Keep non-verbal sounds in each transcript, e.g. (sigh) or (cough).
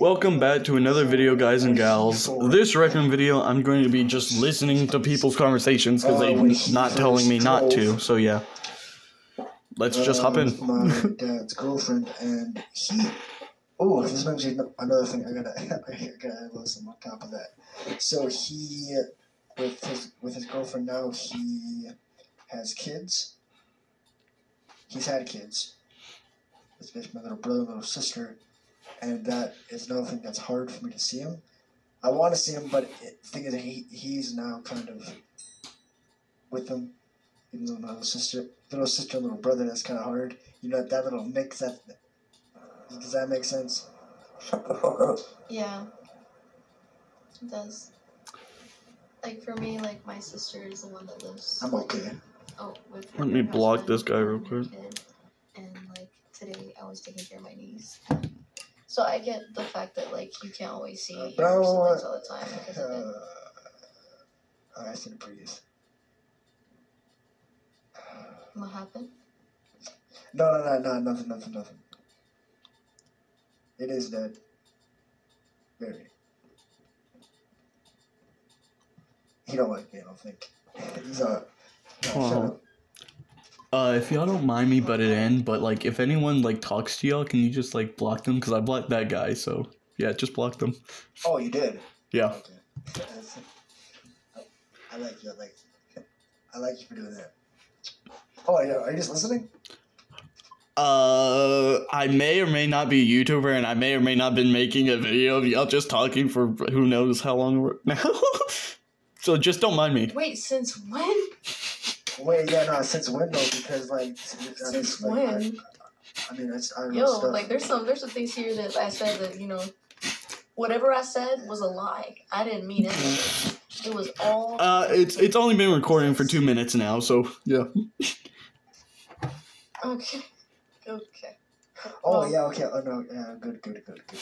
Welcome back to another video, guys and gals. This Rec Room video, I'm going to be just listening to people's conversations because they're oh, not telling me not to. So yeah, let's just hop in. my dad's girlfriend, and he. Oh, this me another thing. I gotta, (laughs) I gotta add listen on top of that. So he, with his with his girlfriend now, he has kids. He's had kids. Basically my little brother, little sister, and that is another thing that's hard for me to see him. I want to see him, but it, the thing is, he he's now kind of with them. Even though my little sister, little sister, and little brother, that's kind of hard. You know that little mix. That uh, does that make sense? Yeah. It does. Like for me, like my sister is the one that lives. I'm okay. Oh, with Let me block this guy real quick. her kid. And like today, I was taking care of my niece. So I get the fact that like you can't always see your Bro, siblings all the time because of it. Uh, (sighs) I said breeze. What happened? No, no, no, no, nothing, nothing, nothing. It is dead. Very. He don't like me. I don't think. (laughs) He's a. No, Wow. shut up. Uh, if y'all don't mind me butted in, but like if anyone like talks to y'all, can you just like block them? Cause I blocked that guy, so yeah, just block them. Oh, you did. Yeah. Okay. I, I like you. I like. I like you for doing that. Oh yeah, are you just listening? Uh, I may or may not be a YouTuber, and I may or may not been making a video of y'all just talking for who knows how long (laughs) now. so just don't mind me. Wait, since when? Wait, yeah, no. Since when though? Because like. I mean, Since like, when? I, I mean, it's I know Yo, stuff. like there's some there's some things here that I said that you know, whatever I said was a lie. I didn't mean it. It was all. Uh, it's it's only been recording for two minutes now, so yeah. Okay. Okay. Oh Well, yeah, okay. Oh no, yeah, good, good, good, good.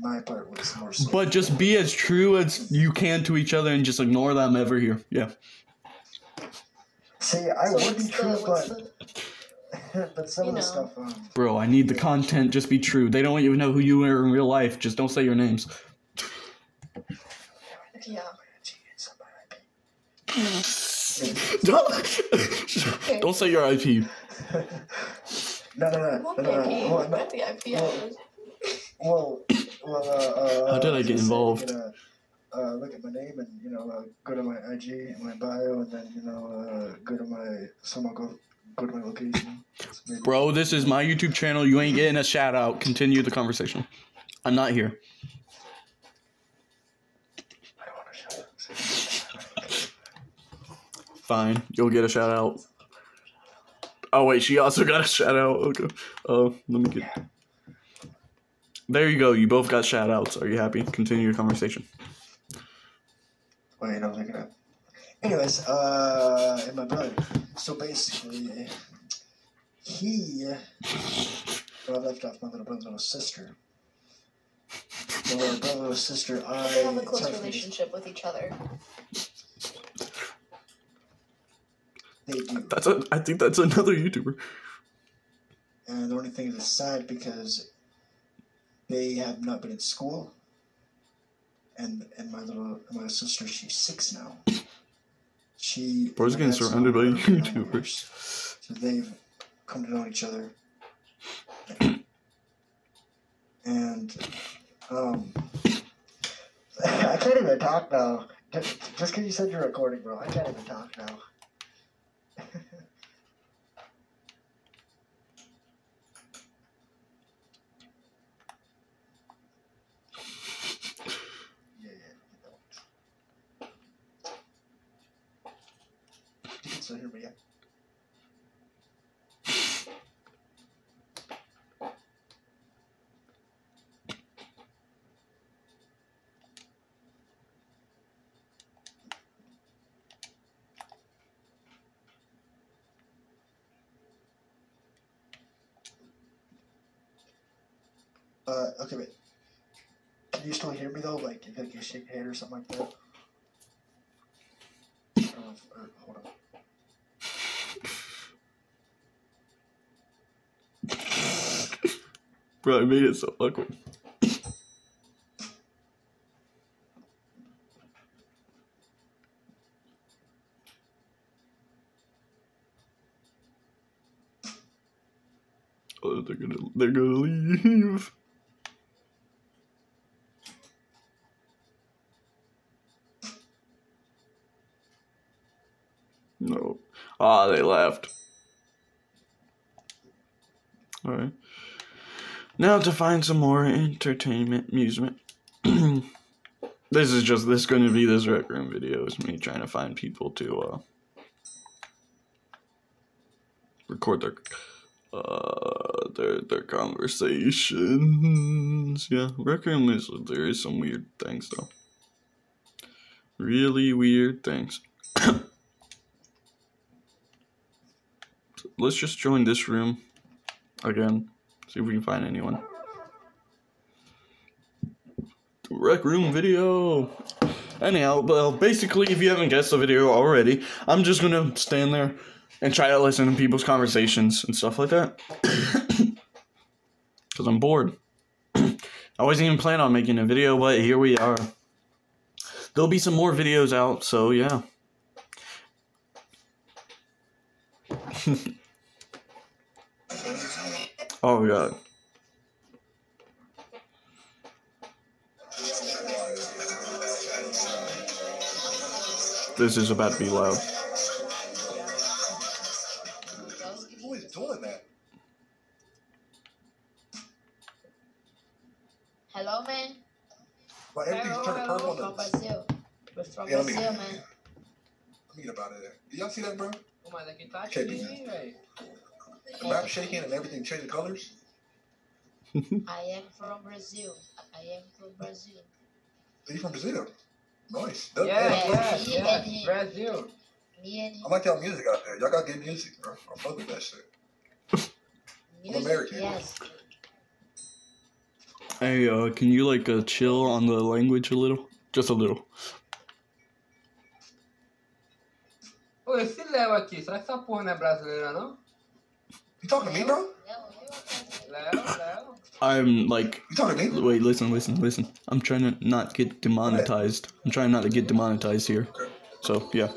My part was more. So. But just be as true as you can to each other, and just ignore them ever here. Yeah. See, I so would what's be true, what's but (laughs) but some you of the stuff. Um, Bro, I need the content. Just be true. They don't even know who you are in real life. Just don't say your names. Yeah. don't, (laughs) don't say your IP. No, no, no, What no, no, IP? no. Well, no, What the IP well, well, well, uh, uh, How did I get gonna say, involved? Uh, look at my name and you know uh, go to my IG and my bio and then you know uh, go to my someone go go to my location. So Bro, this is my YouTube channel. You ain't getting a shout out. Continue the conversation. I'm not here. I want to shout out. Fine. You'll get a shout out. Oh, wait. She also got a shout out. Okay. Uh, let me get. There you go. You both got shout outs. Are you happy? Continue your conversation. Wait, I'm looking up. Anyways, uh, and my brother. So basically, he. Well, I left off my little brother, little sister. My little brother, little sister. I. They have a close sorry for relationship with each other. They do. That's a. I think that's another YouTuber. And the only thing is, it's sad because they have not been in school. And and my little my sister, she's six now. She. Boys getting surrounded by known her for YouTubers. So they've come to know each other. And um, I can't even talk now. Just because you said you're recording, bro, I can't even talk now. (laughs) Still hear me, yeah? Uh, okay, wait. Can you still hear me though? Like, if like, you shake head or something like that? Bro, I made it so awkward. oh, they're gonna they're gonna leave. No. Ah, they left. Alright. Now to find some more entertainment, amusement. (clears throat) this is just this is going to be this rec room video. Is me trying to find people to uh, record their uh their their conversations. Yeah, rec room is there is some weird things though. Really weird things. (clears throat) Let's just join this room again. See if we can find anyone. The Rec room video. Anyhow, well, basically, if you haven't guessed the video already, I'm just gonna stand there and try to listen to people's conversations and stuff like that. (coughs) Because I'm bored. (coughs) I wasn't even planning on making a video, but here we are. There'll be some more videos out, so yeah. (laughs) oh god. This is about to be loud. Who is doing that? Hello, man. Like everything's Hello, turning purple. from on us. Brazil. We're from Yeah, let me- Brazil, man. Let me get about it there. Did y'all see that, bro? Pô, mas aqui tá Que cheio, isso? hein, velho? The map shaking and everything changing colors. I am from Brazil. I am from Brazil. Are you from Brazil? Nice. That- Yeah, that- yeah, Yeah, yeah. yeah. Brasil. Me and I like y'all music out there. Y'all got good music, bro. I fuck with that shit. music, American. yes. Hey, uh, can you like uh, chill on the language a little? Just a little. Ô, esse Léo aqui, será que essa porra não é brasileira, não? You talking to me, bro? I'm like, You talking to me? wait, listen, listen, listen. I'm trying to not get demonetized. I'm trying not to get demonetized here. So yeah,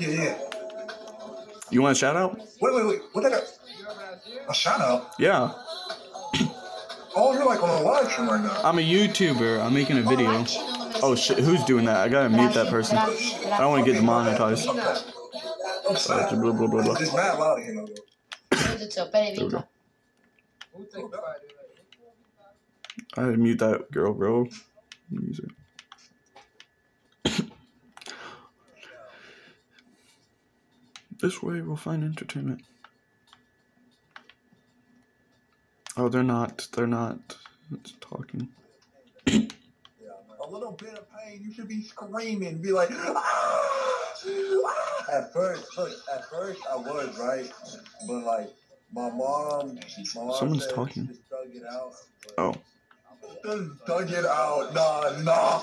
Yeah, yeah. you want a shout out? Wait, wait, wait. What? Viva Brasil. A shout out? Yeah, Oh, you're like on a live stream right now. I'm a YouTuber. I'm making a video. Oh shit, who's doing that? I gotta mute that person. I don't want to get demonetized. It's mad loud here, I had to mute that girl, bro. Music. this way we'll find entertainment. Oh, they're not. They're not. It's talking. A little bit of pain, you should be screaming, be like, "Ah! Ah!" At first, look, at first I was right, but like my mom, my mom Someone's said talking. Just dug it out. Oh. Just dug it out. Nah, nah.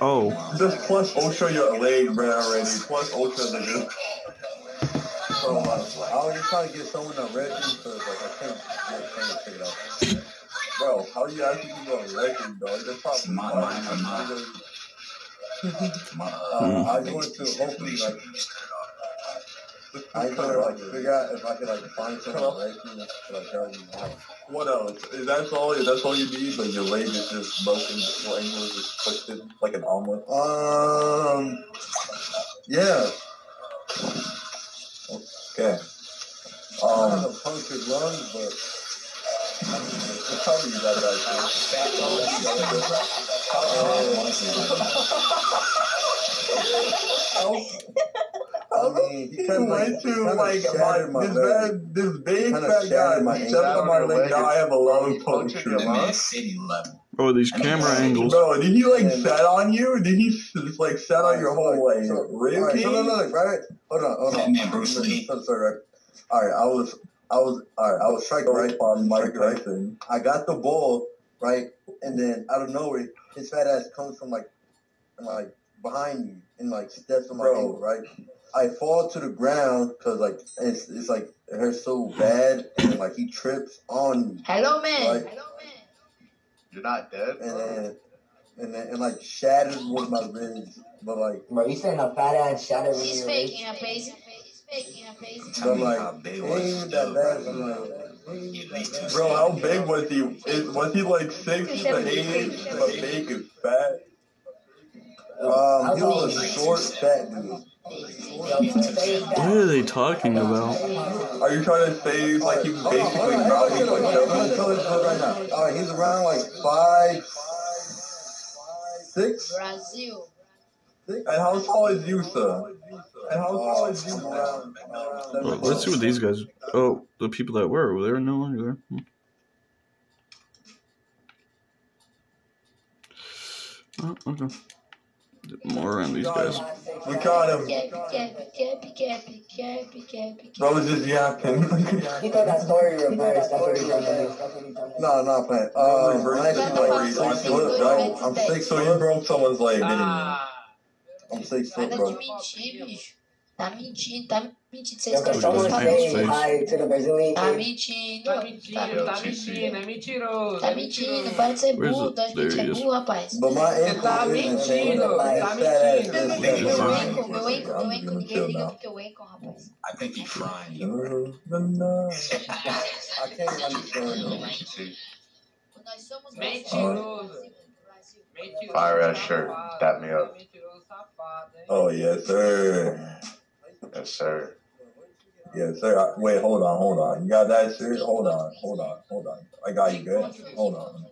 Oh. Just plus ultra your leg, bro, already. Plus ultra the good. So uh, I was just trying to get someone to arrest me because like I can't get someone to figure it out. Bro, how are you actually gonna record, dog? That's probably My- my- my- Uh, I just wanted to hopefully like I just wanted to like figure out if I could like find someone to arrest me to like carry me out. What else? Is that all? Is that all you need? Like your leg is just broken, your ankle is just twisted like an omelet. Um, yeah. Okay. I don't Um, know punctured lungs, but it's probably that I mean, he He kind of like, went to like my, my this leg. this big fat guy, he ankle. stepped on my leg. Now I have a lung Punctured puncture. them city level. Oh, these camera angles. Bro, did he like And- set on you? Did he just like set on your whole like So- rib Alright, cage? so look, look, right? Hold on, hold on. man Bruce Lee. So, so. All right, I was, I was, all right, I was striking right on Mike striking right. Tyson. I got the ball right, and then out of nowhere, his fat ass comes from like, from, like behind me and like steps on my Bro. ankle, right? I fall to the ground because like it's, it's like it hurts so bad, and like he trips on me, Hello, man. Right. Hello, man. You're not dead. and then and then and like shatters one of my ribs, but like Bro, you saying a fat ass shattered. when He's faking a face. Making a face. Tell me like, how big he was ain't that bad, but like, At least two bro, how big was he? Is, was he like six to eight, but big and fat? Um, he was a short, fat dude. What are they talking about? Are you trying to say like he Hold on, hold basically on, probably hold on, like hold on, I'm tell this right now. All right, he's around like five, six, Brazil. And how tall is you, sir? And how tall is you? I'm around, around Well, let's see what these guys. Oh, the people that were they're no longer there. Hmm. Oh, okay. More around these guys. We got him. Cappy, was just yapping. He thought that story reversed. That's what he tried to. No, not bad. Um, I'm actually like six foot, right? I'm six so you broke someone's leg, didn't you? Ah, I'm six foot, Para de bro. mentir, bicho. Tá mentindo, tá mentindo. Você Yo, can esqueceu someone de Face, say face. hi to the Brazilian Tá kid? mentindo. tá mentindo, tá mentindo, é mentiroso. Tá é mentindo, mentiroso. para de ser Where's burro. it? A gente There é he is. burro, rapaz. But my Você ankle tá isn't changing. mentindo, Like, tá fat ass mentindo. is Meu changing. ankle, meu ankle, meu ankle, ninguém liga porque eu ankle, rapaz. I think he's frying you. I can't understand though. Nós somos Mentiroso. Brasil. Mentiroso Fire ass shirt. safado. Tap me up. Mentiroso safado, hein? Oh yes, sir. Yes, sir. Yes, sir. I, wait, hold on, hold on. You got that shirt? Hold on, hold on, hold on. I got you good. Hold on.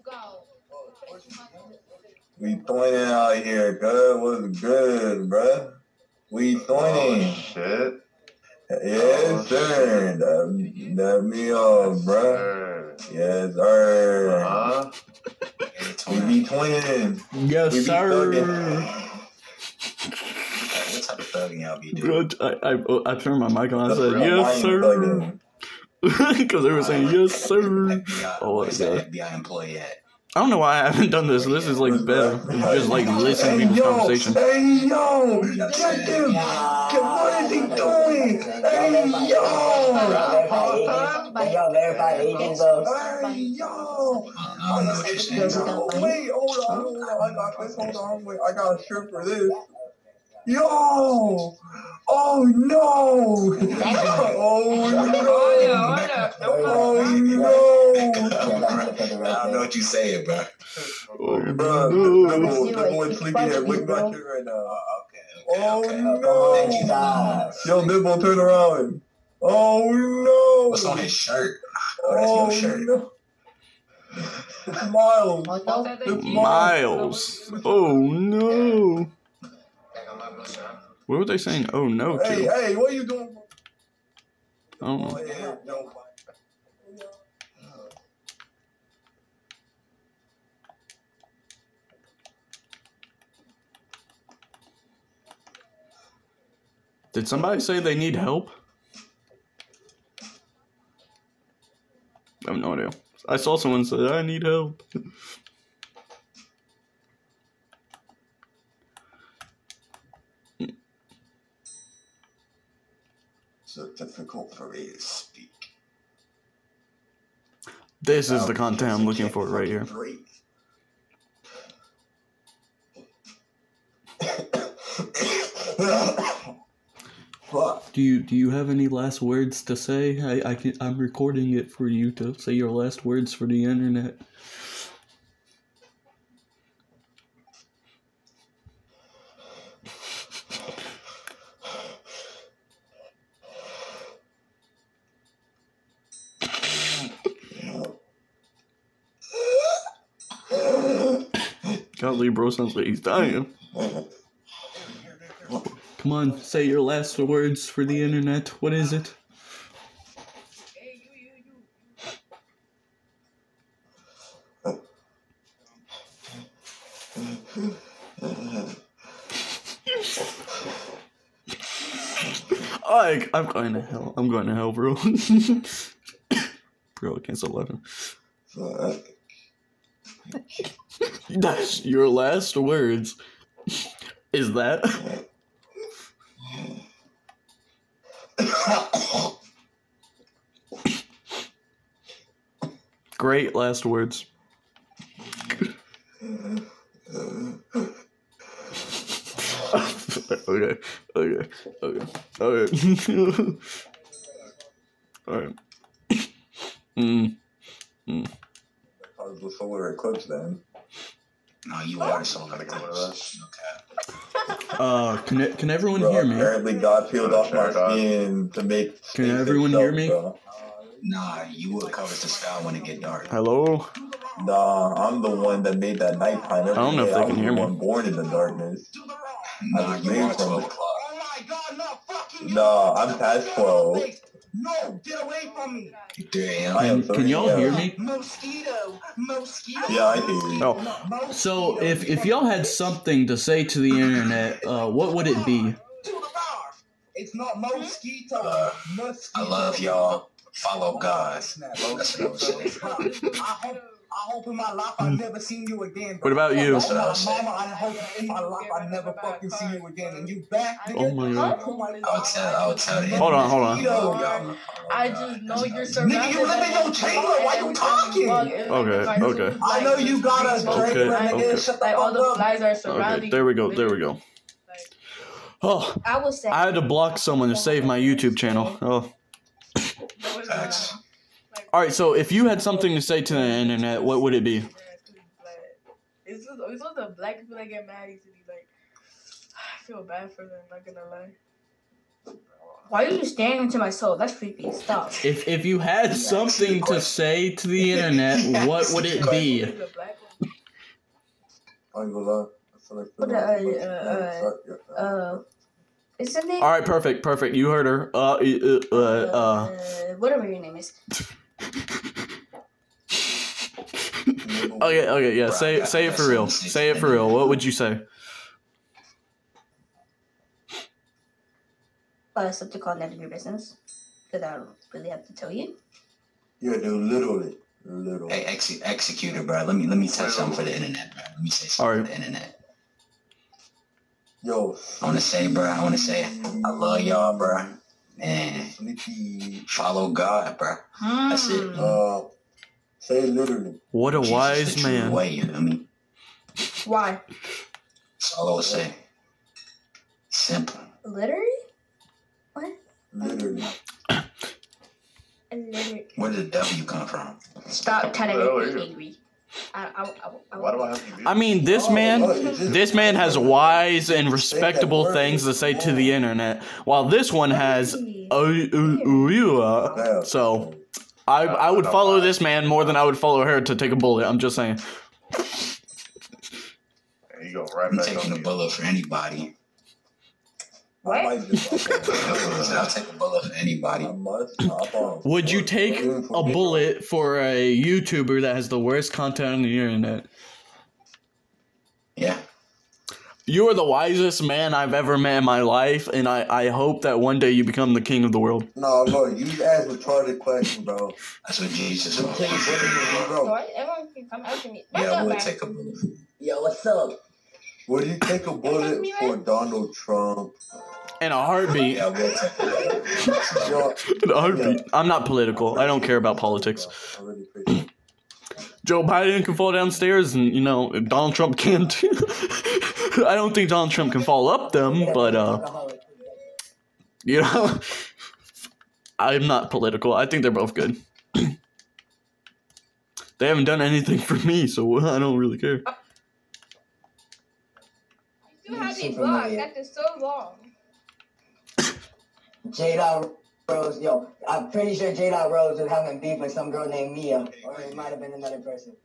We twinning out here, good. What's good, bruh? We oh, twinning. Shit. Yes, oh, sir. That, that me up, bruh. Yes, sir. Huh? We be twinning. Yes, We be sir. thugging. What type thugging y'all be Bro. I, I, oh, I turned my mic on. I That's said, yes, sir. Because (laughs) they were saying, yes, sir. FBI, uh, Oh, where's yeah. that FBI employee at? I don't know why I haven't done this. This is like better. Just like listening to Hey people's yo, conversation. hey yo, get them. Get, what is he doing? Hey yo, Y'all verified agents? Y'all verified agents though? hey yo. I don't know what you're saying. Oh, wait, hold on, hold on. I got this. Hold on, wait. I got a shirt for this. Yo! Oh no! Oh no! olha, é o Oh I don't know what you saying, bro. Oh, Bro, no. the the boy sleeping here. Look uh, at my shit right now. Okay, Oh okay, okay. no! Thank Yo, Nibble, turn around. Oh no! What's on his shirt? Oh, that's Oh your shirt. no! It's Miles. Oh, Bota não. daqui. Miles. Oh no. What were they saying? Oh no Hey, to? hey, what are you doing? I don't Oh, know. yeah, no. Did somebody say they need help? I have no idea. I saw someone say, I need help. (laughs) So difficult for me to speak. This is the um, content I'm looking for right here. Do you do you have any last words to say? I, I can I'm recording it for you to say your last words for the internet. Golly, bro, sounds like he's dying. Come on, say your last words for the internet. What is it? I, I'm going to hell. I'm going to hell, bro. (laughs) bro, I can't stop laughing. Fuck. That's (laughs) your last words. Is that? Great last words. Okay. Okay. Okay. Okay. (laughs) All right. Mm. I was the solar eclipse then. No, you are the solar eclipse. Okay. Uh, can it, can everyone Bro, hear me? apparently God peeled off my skin to make. Can everyone itself, hear me? bro. Nah, you would cover the sky when it get dark. Hello. Nah, I'm the one that made that nighttime. Every I don't know if they I can hear the me. One born in the darkness. Nah, was you made are from 12 it. o'clock. Oh my god, no, fucking Nah, I'm past twelve. No, get away from me. 3 a.m. I am Can, can y'all hear me? Mosquito, mosquito. Yeah, I hear you. Oh, so if if y'all had something to say to the internet, uh, what would it be? To the bar. It's not mosquito. mosquito. I love y'all. Follow God. That's what I would say. I hope, in my life I mm. never seen you again. What about you? That's what I would. Mama, I hope in my life I never fucking see you again. And you back? Oh my god. Oh I would tell, I would tell them. Hold on, hold on. Mosquito. I just know you're surrounded. Nigga, you live in your chamber. Why you talking? Okay, okay. I know you got us, Okay, Drake. okay. nigga. Shut the Like all fuck the up. flies are surrounding. Okay, there we go, there we go. Oh, I will say. I had to block someone to save my YouTube channel. Oh. Facts. All right, so if you had something to say to the internet, what would it be? It's just, it's just the black people that get mad easily. Like, (sighs) I feel bad for them. Not gonna lie. Why are you staring into my soul? That's creepy. Stop. If if you had something to say to the internet, what would it be? It's a. I ain't gonna lie. I feel like But, uh, uh, uh, Uh, isn't it? All right, perfect, perfect. You heard her. Uh, uh, uh, uh. whatever your name is. (laughs) Okay, okay, yeah. Say say it for real. Say it for real. What would you say? Uh, something called none of your business. Because I don't really have to tell you. Yeah, dude, literally, literally. Hey, ex- executor, bro. Let me let me tell something for the internet, bro. Let me say something Alright. for the internet. Yo, I wanna say, bro. I wanna say, I love y'all, bro. Man, Sleepy. follow God, bro. That's it. Uh, say it literally. What a Jesus wise the man. Way, you know me. Why? That's all I would say. Simple. Literally? What? Literally. Literally. Where did the W come from? Stop trying to Hell make me angry. I, I, I, I, Why do I have to be? I mean, this oh, man, Oh, you just- this man has wise and respectable things to say to the internet, while this one has. Damn. So, I I would follow this man more than I would follow her to take a bullet. I'm just saying. And you go right I'm back taking on a bullet for anybody. I might just. I'll take a bullet for anybody. I must hop on. Would you take a bullet for a YouTuber that has the worst content on the internet? Yeah. You are the wisest man I've ever met in my life, and I, I hope that one day you become the king of the world. No, look, you ask retarded questions, bro. That's what Jesus Just was. take it, bro. Why? Everyone can come after me. Yeah, I What's would up, take a bullet. Yo, what's up? Would you take a bullet for Donald Trump? In a heartbeat. I would take a bullet. Yo, In a heartbeat. I'm not political. I don't care about politics. I really appreciate it. Joe Biden can fall downstairs, and you know Donald Trump can't. (laughs) I don't think Donald Trump can fall up them, but uh, you know, (laughs) I'm not political. I think they're both good. (clears throat) they haven't done anything for me, so (laughs) I don't really care. You have me blocked. That is so long. Jada Rose, yo, I'm pretty sure Jada Rose was having beef with some girl named Mia, or it might have been another person.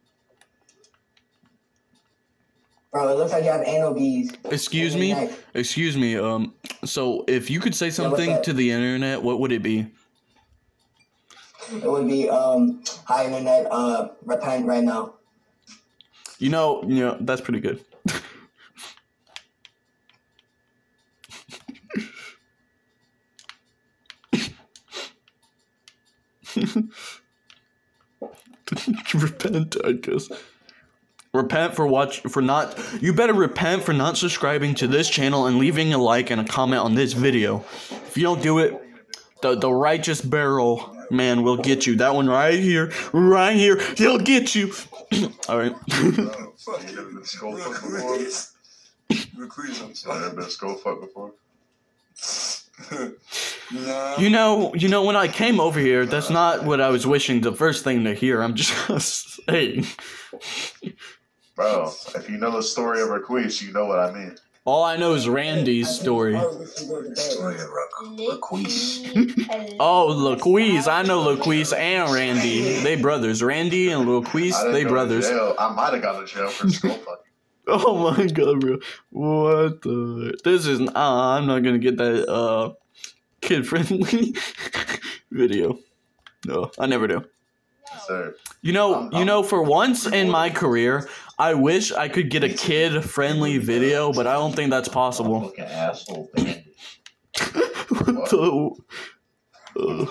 Bro, it looks like you have anal bees. Excuse me. night. Excuse me. Um. So, if you could say something to the internet, what would it be? It would be, um, hi internet, uh, repent right now. You know, you know that's pretty good. (laughs) repent, I guess. Repent for watch for not. You better repent for not subscribing to this channel and leaving a like and a comment on this video. If you don't do it, the the righteous barrel man will get you. That one right here, right here, he'll get you. (clears throat) All right. (laughs) (laughs) Fuck, you never been skull fucked before? Recruit So, never been skull fucked before? no. You know, you know, when I came over here, that's not what I was wishing the first thing to hear. I'm just (laughs) saying. Bro, if you know the story of Raquise, you know what I mean. All I know is Randy's story. Story of Raquise. Oh, Laquise. I know Laquise and Randy. They brothers. Randy and I Laquise, they brothers. jail. I might have gone to jail for skull (laughs) fucking. Oh my god, bro. What the? This is. Uh, I'm not gonna get that uh, kid friendly (laughs) video. No, I never do. Sir. You know, Um, you um, know, for once in my career, I wish I could get a kid friendly video, but I don't think that's possible. Fucking asshole bandit. (laughs) what the? uh,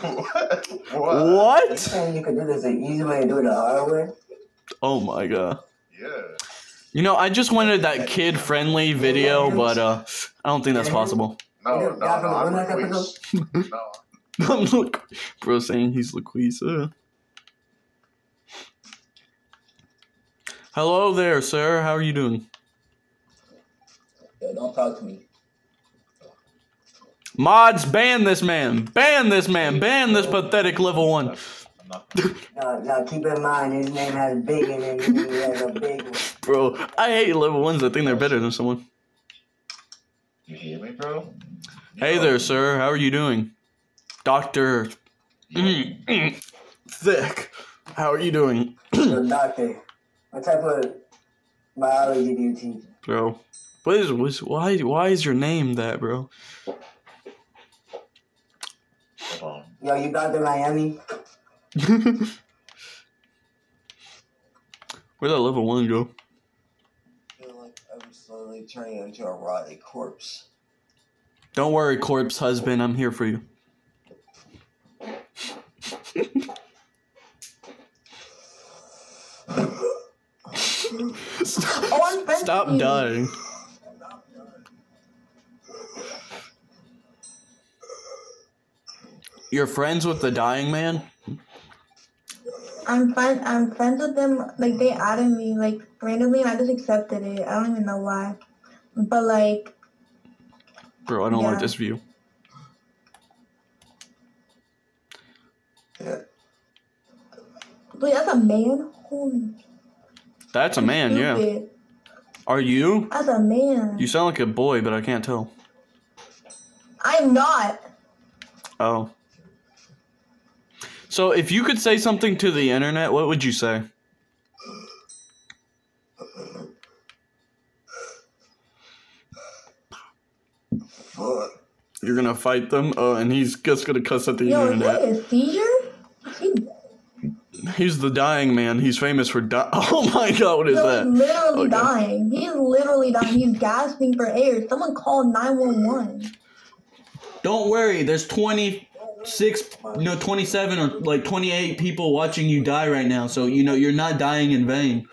what? what? saying you could do this the easy way and do it the hard way? Oh my god. Yeah. You know, I just wanted that kid friendly video, but uh, I don't think that's possible. No, You no, no. I'm one Raquise. (laughs) No. I'm look, bro, saying he's Laquisa. Hello there, sir. How are you doing? Yeah, don't talk to me. Mods, ban this man. Ban this man. Ban this pathetic level one. I'm not. (laughs) Now, now keep in mind his name has big in it. He has a big one. Bro, I hate level ones that think they're better than someone. You hear me, bro? Hey there, sir. How are you doing? Doctor Thick. How are you doing, doctor, what type of biology do you teach? bro? What is what's, why why is your name that, bro? Yo, you Dr. Miami? (laughs) Where'd that level one go? I feel like I'm slowly turning into a rotting corpse. Don't worry, corpse husband. I'm here for you. Oh, (laughs) stop, Oh, stop dying. You're friends with the dying man? I'm friend. I'm friends with them. Like they added me like randomly, and I just accepted it. I don't even know why. But like, Bro, I don't like Yeah. this view. Yeah. wait, that's a man. Holy That's a man, yeah. Are you? That's a man. You sound like a boy, but I can't tell. I'm not. Oh. So if you could say something to the internet, what would you say? Fuck. You're gonna fight them? Oh, and he's just gonna cuss at the Yo, is that internet. a seizure? Is he- He's the dying man. He's famous for di- (laughs) Oh my god, what is Yo, that? he's literally Okay. dying. He's literally dying. He's gasping for air. Someone called 911. Don't worry, there's 26, no, 27 or like 28 people watching you die right now, so you know you're not dying in vain.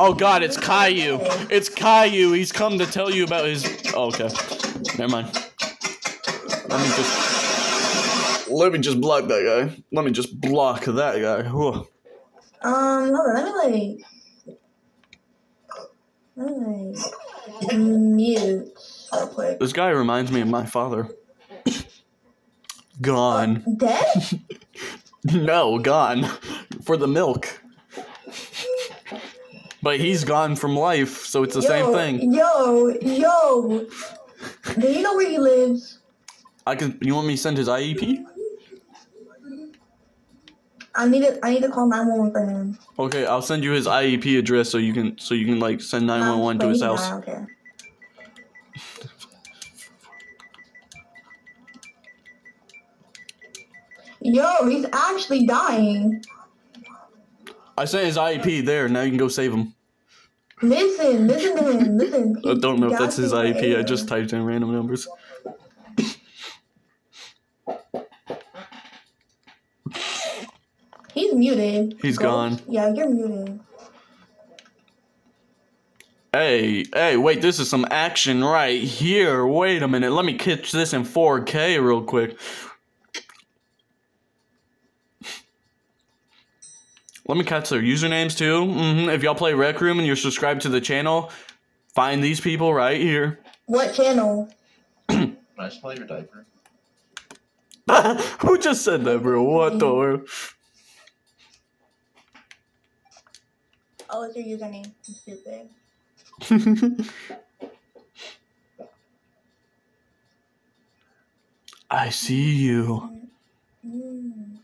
Oh god, it's Caillou. It's Caillou. He's come to tell you about his. Oh, okay. Never mind. Let me just. Let me just block that guy. Let me just block that guy. Whew. Um, hold on. Let me like. Let me like. Mute. This guy reminds me of my father. Gone. Dead? (laughs) No, gone. For the milk. (laughs) But he's gone from life, so it's the same thing. Yo, yo. Do you know where he lives? I can. You want me to send his IEP? I need to. I need to call 911 for him. Okay, I'll send you his IEP address so you can so you can like send nine one one to his house. Don't care. (laughs) Yo, he's actually dying. I sent his IEP there. Now you can go save him. Listen, listen to him. Listen. I don't know if that's his IEP. I just typed in random numbers. He's muted. He's Ghost. gone. Yeah, you're muted. Hey, hey, wait, this is some action right here. Wait a minute. Let me catch this in 4K real quick. Let me catch their usernames too. hmm If y'all play Rec Room and you're subscribed to the channel, Find these people right here. What channel? Can I smell your diaper? (laughs) Who just said that, bro? What the world? Oh, what's your username? I'm stupid. (laughs) I see you. Mm.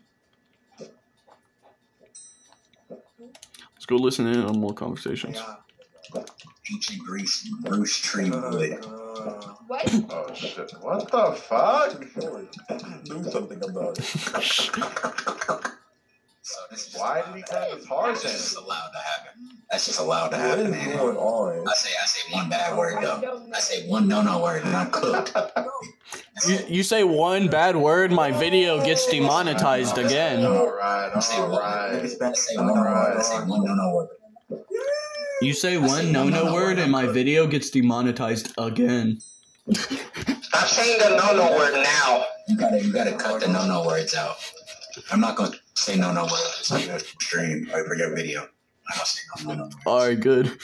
Let's go listen in on more conversations. Ancient Greece, Bruce Tree wood. What? Oh shit! What the fuck? Do something about it. So this is Why did he cut his Tarzan? That's just allowed to happen. That's just allowed to What happen, is man. going on? I say I say one bad word though. I say one no no word and I'm cooked. (laughs) You, you say one bad word, my video gets demonetized again. Alright, I say one, alright. I say one word. I say one no no word. You say one no no word, and my video gets demonetized again. Stop saying the no no word now. You gotta you gotta cut the no no words out. I'm not gonna say no no words for your stream or for your video. I'm not saying no no no words. Alright, good.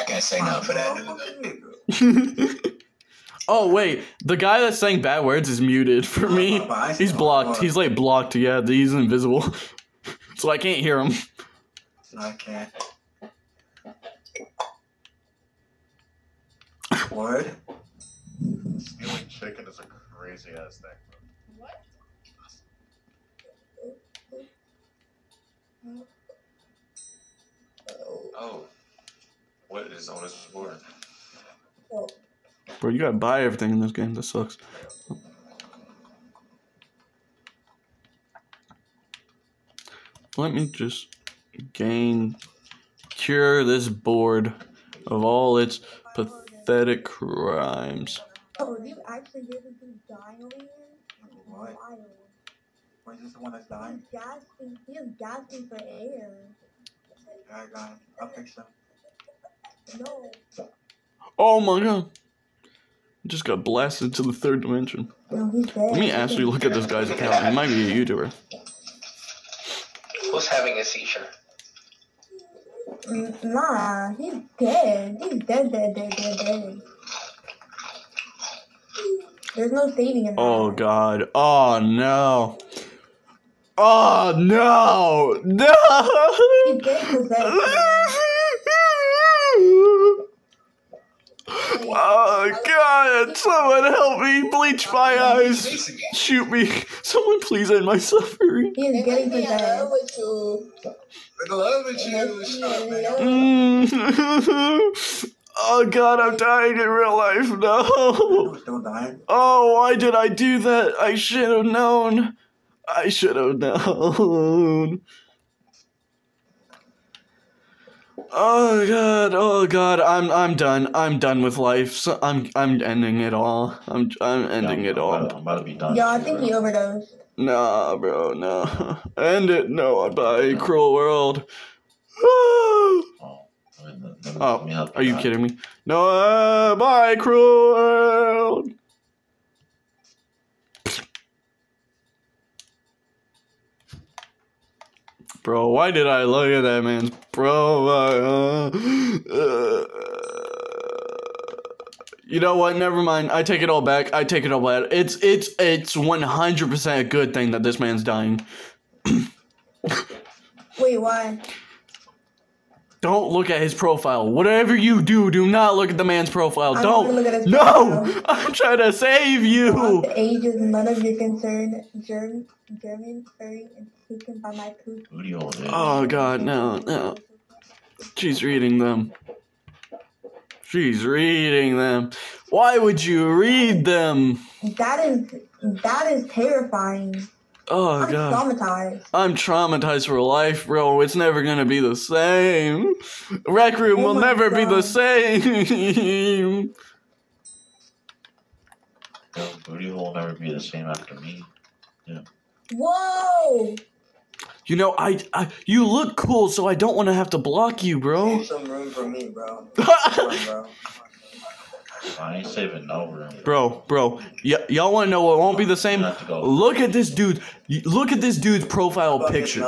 I can't say no for that. (laughs) oh wait, the guy that's saying bad words is muted for me. Oh, he's oh, blocked. He's like blocked. Yeah, he's invisible, (laughs) so I can't hear him. I can't. Word? Stealing chicken is a crazy ass thing. What? Oh. What is on his board? Bro, you gotta buy everything in this game. That sucks. Let me just gain cure this board of all its pathetic crimes. Oh, you actually did this dying over here? What? Wild. Or is this the one that's dying? He's gasping. He is gasping for air. Yeah, I got it. I'll fix them. No. Oh my god. Just got blasted to the third dimension. No. Let me actually look at this guy's account. He might be a YouTuber. Who's having a seizure? Nah, he's dead. He's dead, dead, dead, dead, dead. There's no saving him. Oh god. Oh no. Oh no. No. (laughs) He's getting possessed. Oh god, someone help me, bleach my eyes, shoot me, someone please end my suffering. He is getting possessed. with you. In love with you. Stop it. Mm. (laughs) Oh god, I'm dying in real life, no. Who's still dying? Oh, why did I do that? I should have known. I should have known. Oh god, oh god, I'm I'm done. I'm done with life. So I'm I'm ending it all. I'm I'm ending it I'm all. about, I'm about to be done. Yo, I think he overdosed. Nah, bro, no. (laughs) End it. No, bye, cruel world. Oh, let me- let me- Oh, let me help Are you kidding me? No, uh, bye, cruel world. Bro, why did I look at that man? Bro, uh, uh, you know what? Never mind. I take it all back. I take it all back. It's it's it's one hundred percent a good thing that this man's dying. Wait, why? Don't look at his profile. Whatever you do, do not look at the man's profile. I'm Don't. gonna look at his no, profile. (laughs) I'm trying to save you. The age is none of your concern. German, German, furry, and taken by my poop. Booty hole, dude. Oh God, no, no. She's reading them. She's reading them. Why would you read them? That is that is terrifying. Oh I'm God. traumatized. I'm traumatized for life, bro. It's never gonna be the same. Rec room Oh will my never be the same. Yo, booty hole will never be the same after me. Yeah. Whoa! You know, I, I you look cool, so I don't want to have to block you, bro. Leave some room for me, bro. (laughs) Come on, bro. I ain't saving no room. Bro, bro, y- y'all want to know what won't be the same? Look at this dude. Look at this dude's profile picture.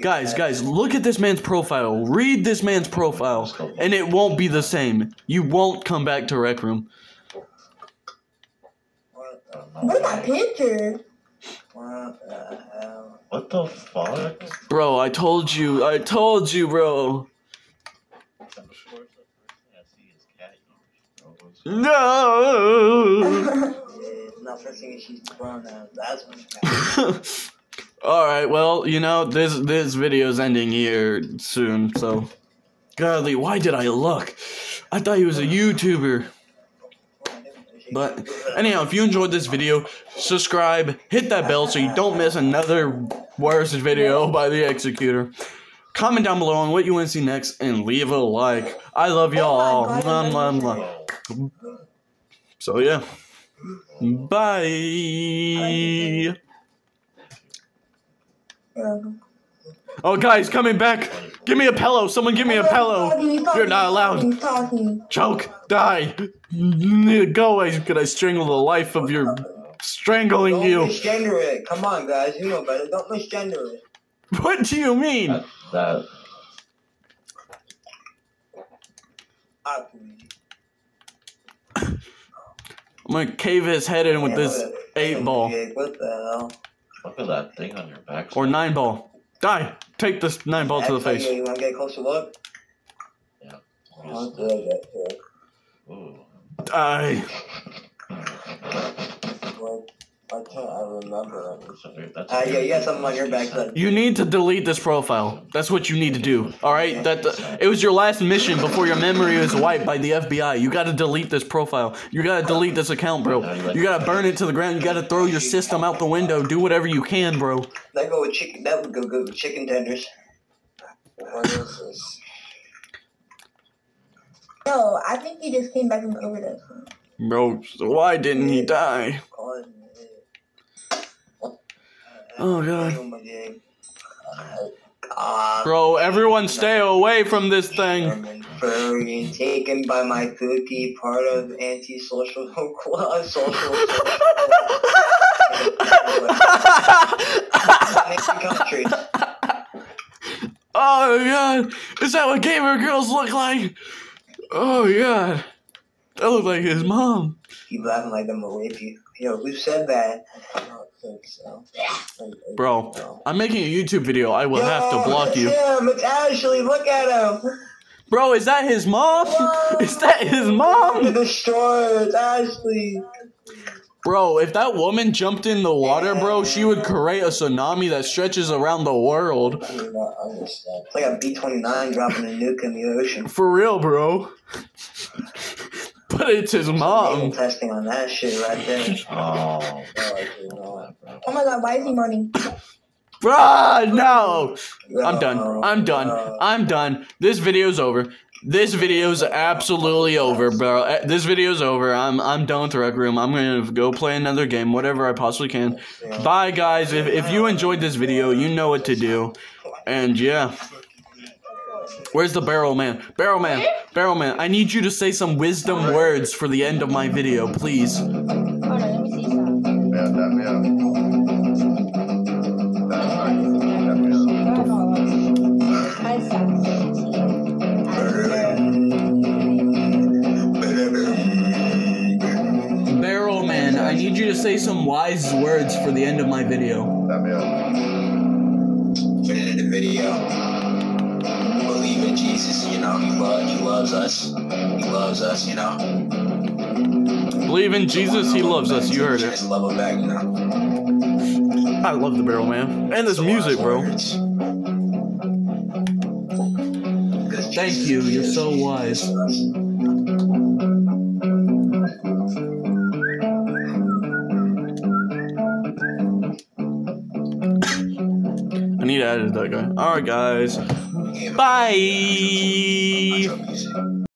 Guys, guys, look at this man's profile. Read this man's profile, and it won't be the same. You won't come back to Rec Room. What about pictures? What the hell? What the fuck? Bro, I told you. I told you, bro. No. (laughs) Not first thing she's grown up. That's what's (laughs) All right. Well, you know this this video's ending here soon. So, godly, why did I look? I thought he was a YouTuber. But anyhow, if you enjoyed this video, subscribe, hit that bell so you don't miss another worst video by the Executor. Comment down below on what you want to see next and leave a like. I love y'all. Oh mwah, mwah, mwah. So yeah. Bye. Oh guys, coming back. Give me a pillow. Someone give me a pillow. You're not allowed. Choke. Die. Go away. Could I strangle the life of your strangling Don't you? misgender it. Come on, guys. You know better. Don't misgender it. What do you mean? That I'm gonna cave his head in with this eight ball what the hell? look at that thing on your back. or nine ball. Die. Take this nine ball to the face. You want to get a closer look? Yeah. How did I get here? Ooh. Die. Well, I can't. I remember. That's Uh, yeah, you have something on your back. Then. You need to delete this profile. That's what you need to do. All right. That it was your last mission before your memory was wiped by the FBI. You got to delete this profile. You got to delete this account, bro. You got to burn it to the ground. You got to throw your system out the window. Do whatever you can, bro. That go with chicken. That would go good with chicken tenders. What is this? No, I think he just came back from overdose. Bro, so why didn't he die? Oh god. Bro, everyone stay away from this thing. Furry taken by my cookie, part of anti-social (laughs) social. countries. (laughs) Oh god. Is that what gamer girls look like? Oh god. That looked like his mom. Keep laughing like I'm gonna rape you. Yo, who said that? I think so. Bro, I'm making a YouTube video. I will have to block you. Damn, it's Ashley. Look at him. Bro, is that his mom? (laughs) Is that his mom? The destroyer. It's Ashley. Bro, if that woman jumped in the water, bro, she would create a tsunami that stretches around the world. I It's like a B-29 dropping a nuke in the ocean. For real, bro. But it's his mom. Testing on that shit right there. (laughs) Oh. Oh my god, why is he moaning? Bruh, no. I'm done. I'm done. I'm done. This video's over. This video's absolutely over, bro. Uh, This video's over. I'm I'm done with Rec Room. I'm gonna go play another game, whatever I possibly can. Bye, guys. If if you enjoyed this video, you know what to do. And yeah. Where's the barrel man? Barrel man, barrel man, I need you to say some wisdom words for the end of my video, please. Hold on, let me see some. I suck. Barrel man, I need you to say some wise words for the end of my video. Put you know, he, lo- he loves us. He loves us, you know. Believe in Jesus, he loves us. You heard it. Love him back, you know. I love the barrel man. And this music, bro. Thank you, you're so wise. I need to edit that guy. Alright, guys. Bye.